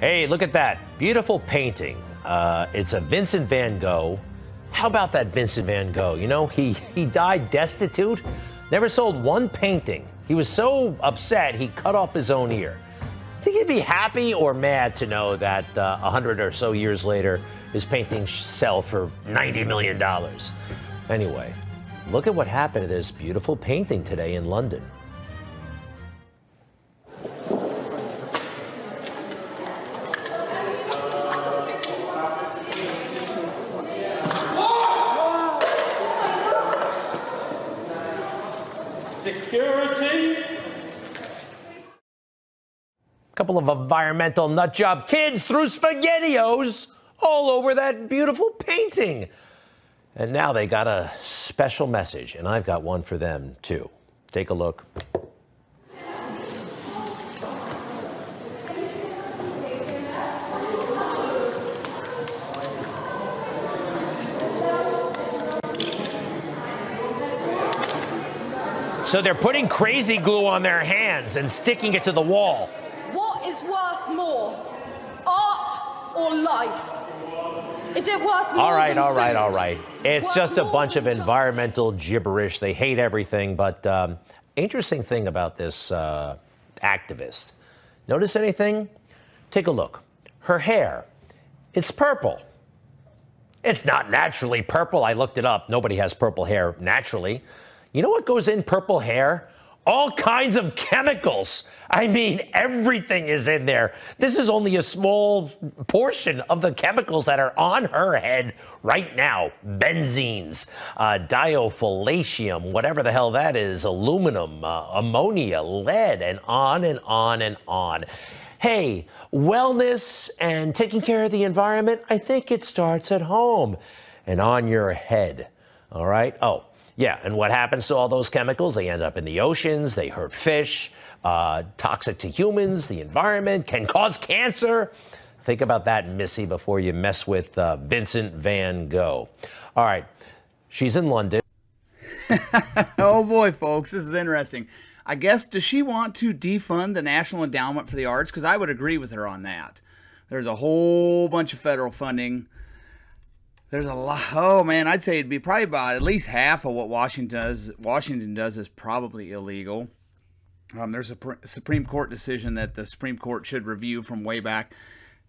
Hey, look at that. Beautiful painting. Uh, it's a Vincent van Gogh. How about that Vincent van Gogh? You know, he, he died destitute, never sold one painting. He was so upset he cut off his own ear. I Think he'd be happy or mad to know that uh, a uh, hundred or so years later, his paintings sell for $90 million. Anyway, look at what happened to this beautiful painting today in London. Couple of environmental nutjob kids threw spaghettios all over that beautiful painting. And now they got a special message, and I've got one for them too. Take a look. So they're putting crazy glue on their hands and sticking it to the wall more? Art or life? Is it worth more? All right, all right, food? all right. It's worth just a bunch of environmental gibberish. They hate everything. But um, interesting thing about this uh, activist. Notice anything? Take a look. Her hair, it's purple. It's not naturally purple. I looked it up. Nobody has purple hair naturally. You know what goes in purple hair? All kinds of chemicals. I mean, everything is in there. This is only a small portion of the chemicals that are on her head right now benzenes, uh, whatever the hell that is, aluminum, uh, ammonia, lead, and on and on and on. Hey, wellness and taking care of the environment, I think it starts at home and on your head. All right? Oh, yeah, and what happens to all those chemicals? They end up in the oceans, they hurt fish, uh, toxic to humans, the environment, can cause cancer. Think about that, Missy, before you mess with uh, Vincent van Gogh. All right, she's in London. oh boy, folks, this is interesting. I guess, does she want to defund the National Endowment for the Arts? Because I would agree with her on that. There's a whole bunch of federal funding there's a lot. Oh man, I'd say it'd be probably about at least half of what Washington does. Washington does is probably illegal. Um, there's a Supreme Court decision that the Supreme Court should review from way back.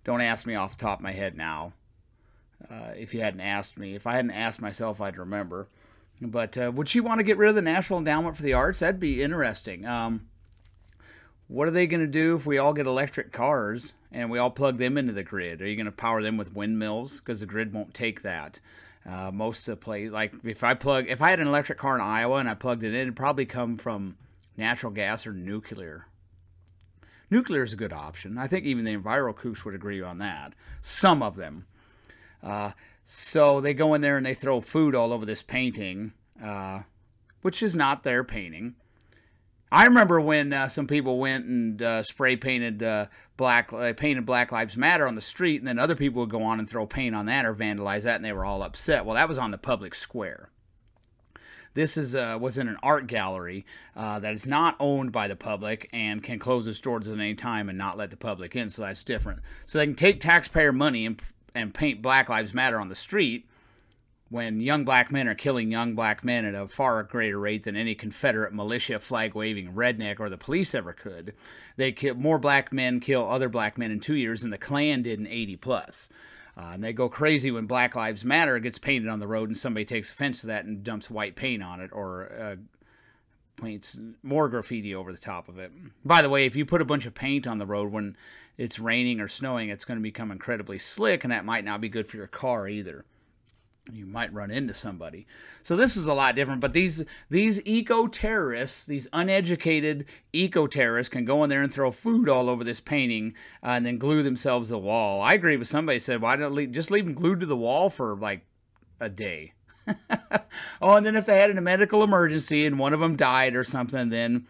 Don't ask me off the top of my head now. Uh, if you hadn't asked me, if I hadn't asked myself, I'd remember. But uh, would she want to get rid of the National Endowment for the Arts? That'd be interesting. Um, what are they going to do if we all get electric cars and we all plug them into the grid? Are you going to power them with windmills? Because the grid won't take that. Uh, most of the place, like if I plug, if I had an electric car in Iowa and I plugged it in, it'd probably come from natural gas or nuclear. Nuclear is a good option. I think even the EnviroKooks would agree on that. Some of them. Uh, so they go in there and they throw food all over this painting, uh, which is not their painting. I remember when uh, some people went and uh, spray painted uh, black uh, painted Black Lives Matter on the street, and then other people would go on and throw paint on that or vandalize that, and they were all upset. Well, that was on the public square. This is uh, was in an art gallery uh, that is not owned by the public and can close its doors at any time and not let the public in. So that's different. So they can take taxpayer money and and paint Black Lives Matter on the street when young black men are killing young black men at a far greater rate than any Confederate militia flag waving redneck or the police ever could. They kill more black men kill other black men in two years than the Klan did in 80 plus. Uh, and they go crazy when Black Lives Matter gets painted on the road and somebody takes offense to that and dumps white paint on it or uh, paints more graffiti over the top of it. By the way, if you put a bunch of paint on the road when it's raining or snowing, it's going to become incredibly slick, and that might not be good for your car either you might run into somebody. So this was a lot different. But these these eco terrorists, these uneducated eco terrorists, can go in there and throw food all over this painting uh, and then glue themselves to the wall. I agree with somebody said, why don't leave, just leave them glued to the wall for like a day. oh, and then if they had a medical emergency and one of them died or something, then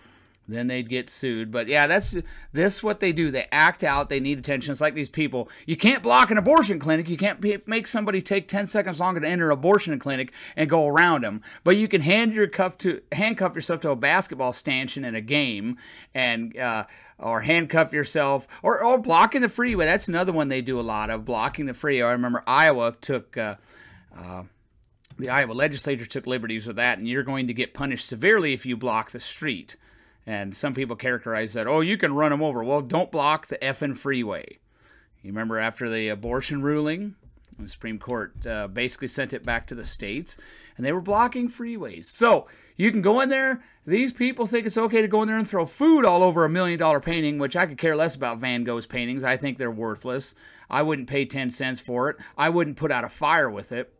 then they'd get sued. But yeah, that's this what they do. They act out. They need attention. It's like these people. You can't block an abortion clinic. You can't make somebody take 10 seconds longer to enter an abortion clinic and go around them. But you can hand your cuff to handcuff yourself to a basketball stanchion in a game and. Uh, or handcuff yourself, or, or blocking the freeway. That's another one they do a lot of blocking the freeway. I remember Iowa took uh, uh, the Iowa legislature took liberties with that, and you're going to get punished severely if you block the street. And some people characterize that, oh, you can run them over. Well, don't block the effing freeway. You remember after the abortion ruling, the Supreme Court uh, basically sent it back to the states, and they were blocking freeways. So you can go in there. These people think it's okay to go in there and throw food all over a million dollar painting, which I could care less about Van Gogh's paintings. I think they're worthless. I wouldn't pay 10 cents for it. I wouldn't put out a fire with it.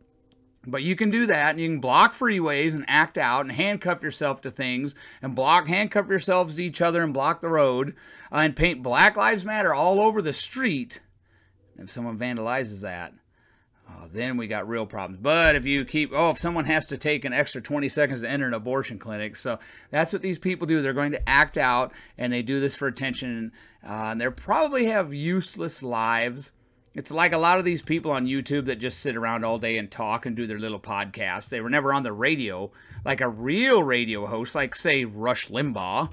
But you can do that, and you can block freeways and act out and handcuff yourself to things and block, handcuff yourselves to each other and block the road uh, and paint Black Lives Matter all over the street. If someone vandalizes that, uh, then we got real problems. But if you keep, oh, if someone has to take an extra 20 seconds to enter an abortion clinic, so that's what these people do. They're going to act out, and they do this for attention. Uh, and they probably have useless lives it's like a lot of these people on YouTube that just sit around all day and talk and do their little podcasts. They were never on the radio like a real radio host, like, say, Rush Limbaugh.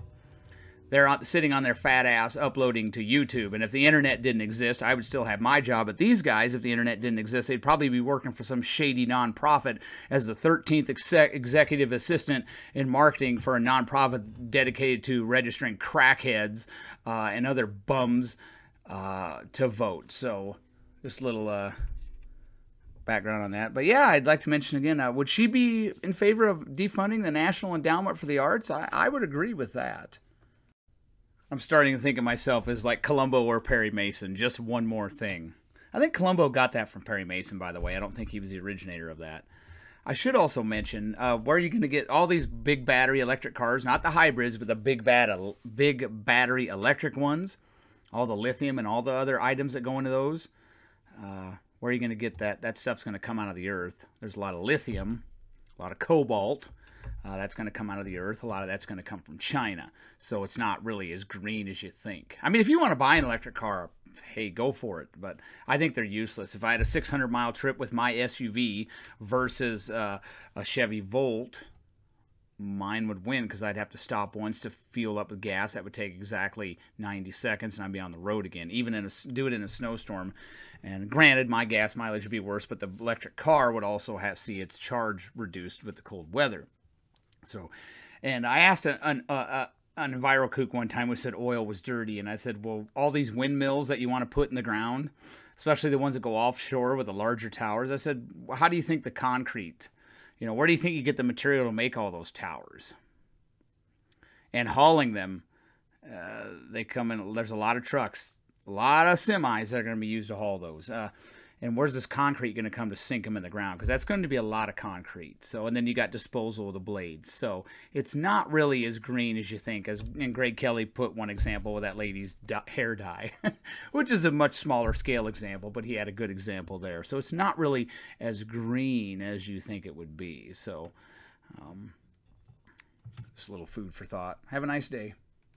They're sitting on their fat ass uploading to YouTube. And if the internet didn't exist, I would still have my job. But these guys, if the internet didn't exist, they'd probably be working for some shady nonprofit as the 13th exec- executive assistant in marketing for a nonprofit dedicated to registering crackheads uh, and other bums uh, to vote. So just a little uh, background on that. But yeah, I'd like to mention again uh, would she be in favor of defunding the National Endowment for the Arts? I, I would agree with that. I'm starting to think of myself as like Columbo or Perry Mason, just one more thing. I think Columbo got that from Perry Mason, by the way. I don't think he was the originator of that. I should also mention uh, where are you going to get all these big battery electric cars? Not the hybrids, but the big bad, big battery electric ones. All the lithium and all the other items that go into those. Uh, where are you going to get that? That stuff's going to come out of the earth. There's a lot of lithium, a lot of cobalt. Uh, that's going to come out of the earth. A lot of that's going to come from China. So it's not really as green as you think. I mean, if you want to buy an electric car, hey, go for it. But I think they're useless. If I had a 600 mile trip with my SUV versus uh, a Chevy Volt, mine would win because I'd have to stop once to fuel up with gas. That would take exactly 90 seconds, and I'd be on the road again. Even in a, do it in a snowstorm. And granted, my gas mileage would be worse, but the electric car would also have see its charge reduced with the cold weather. So, and I asked an an, uh, an EnviroKook one time who said oil was dirty, and I said, well, all these windmills that you want to put in the ground, especially the ones that go offshore with the larger towers, I said, how do you think the concrete? You know, where do you think you get the material to make all those towers? And hauling them, uh, they come in. There's a lot of trucks, a lot of semis that are going to be used to haul those. Uh, and where's this concrete going to come to sink them in the ground? Because that's going to be a lot of concrete. So, and then you got disposal of the blades. So it's not really as green as you think. As and Greg Kelly put one example with that lady's hair dye, which is a much smaller scale example, but he had a good example there. So it's not really as green as you think it would be. So, um, just a little food for thought. Have a nice day.